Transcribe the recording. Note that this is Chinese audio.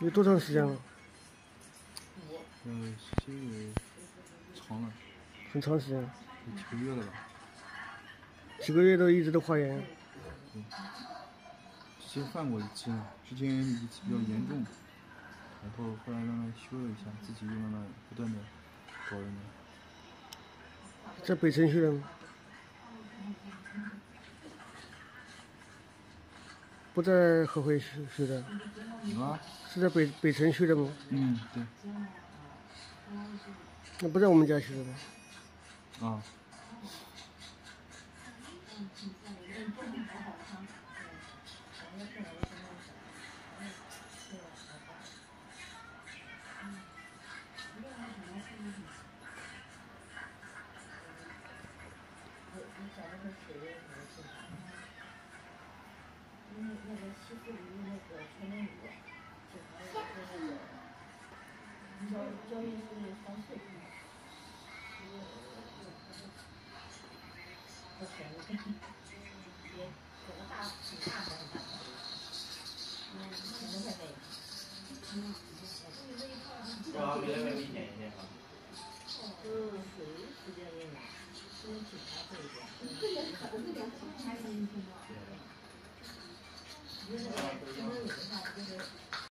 有多长时间了？呃，时间有长了，很长时间，有几个月了吧？几个月都一直都化验。之前犯过一次，之前一次比较严重，然后后来慢慢修了一下，自己又慢慢不断的搞人的。在北城区的吗？不在合肥市市的，啊？是在北北城区的吗？嗯，对。那不在我们家区的吗？啊。因为那个西四离那个全联五，就还有就是交交运是三岁，不便宜，也给个大挺大的大的，嗯，两千多块钱，嗯，这样比那个明显一些哈。嗯，属于时间越长，身体还会一点，这也可能是两千块钱一斤多。因为那个可能有的话就是。